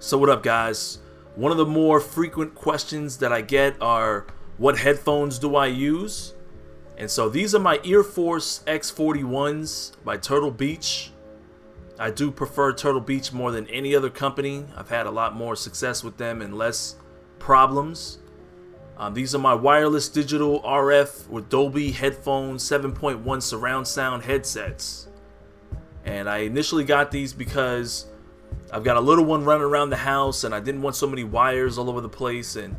So what up guys? One of the more frequent questions that I get are what headphones do I use? And so these are my Ear Force X41s by Turtle Beach. I do prefer Turtle Beach more than any other company. I've had a lot more success with them and less problems. Um, these are my wireless digital RF with Dolby headphones 7.1 surround sound headsets. And I initially got these because I've got a little one running around the house and I didn't want so many wires all over the place and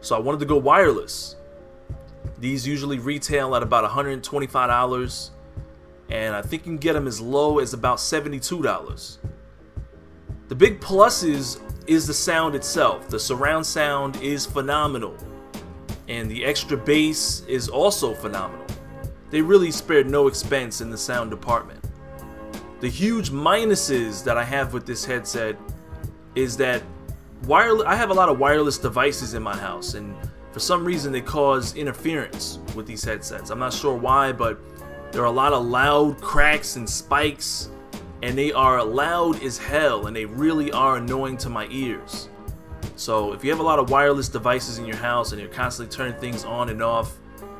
so I wanted to go wireless. These usually retail at about $125 and I think you can get them as low as about $72. The big plus is, is the sound itself. The surround sound is phenomenal and the extra bass is also phenomenal. They really spared no expense in the sound department. The huge minuses that I have with this headset is that wireless I have a lot of wireless devices in my house and for some reason they cause interference with these headsets. I'm not sure why, but there are a lot of loud cracks and spikes and they are loud as hell and they really are annoying to my ears. So if you have a lot of wireless devices in your house and you're constantly turning things on and off,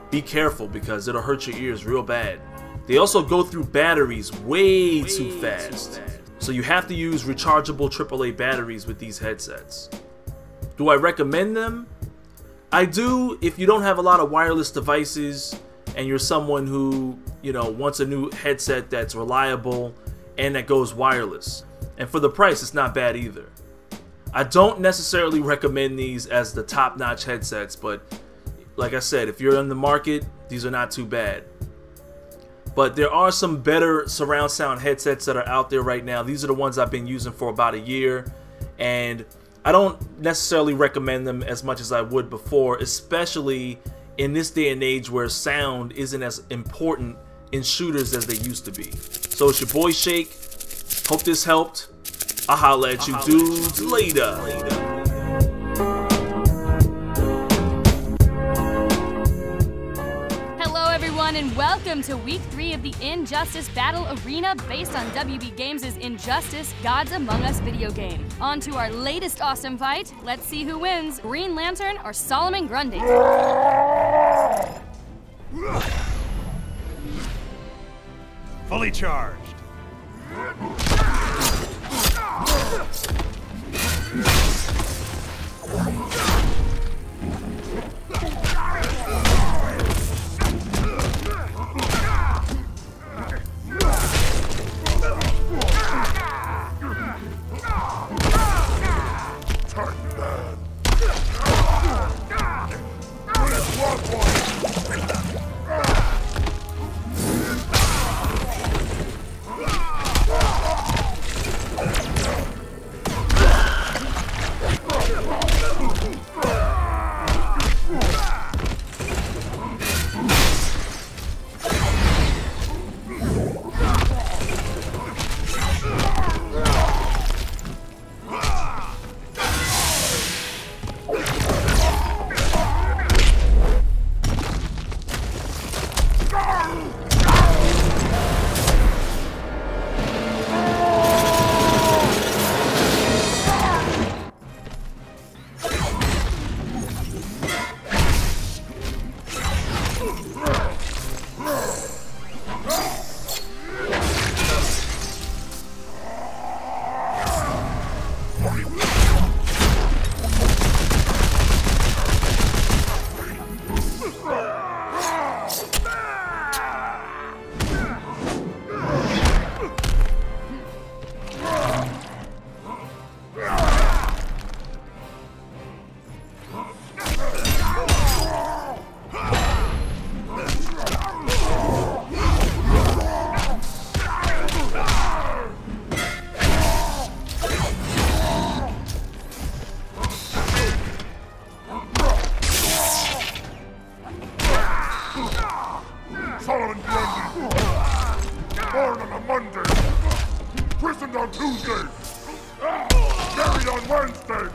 be careful because it'll hurt your ears real bad. They also go through batteries way, way too, fast. too fast. So you have to use rechargeable AAA batteries with these headsets. Do I recommend them? I do if you don't have a lot of wireless devices and you're someone who, you know, wants a new headset that's reliable and that goes wireless. And for the price, it's not bad either. I don't necessarily recommend these as the top-notch headsets, but like I said, if you're in the market, these are not too bad. But there are some better surround sound headsets that are out there right now. These are the ones I've been using for about a year. And I don't necessarily recommend them as much as I would before, especially in this day and age where sound isn't as important in shooters as they used to be. So it's your boy Shake. Hope this helped. I'll holla at you dudes later. later. Everyone, and welcome to week three of the Injustice Battle Arena based on WB Games' Injustice Gods Among Us video game. On to our latest awesome fight. Let's see who wins Green Lantern or Solomon Grundy. Fully charged. happened on Tuesday. Buried on Wednesday.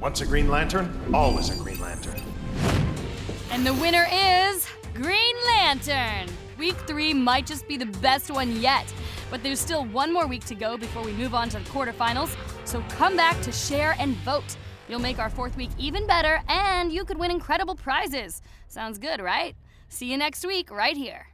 Once a Green Lantern, always a Green Lantern. And the winner is Green Lantern. Week three might just be the best one yet, but there's still one more week to go before we move on to the quarterfinals. So come back to share and vote. You'll make our fourth week even better, and you could win incredible prizes. Sounds good, right? See you next week, right here.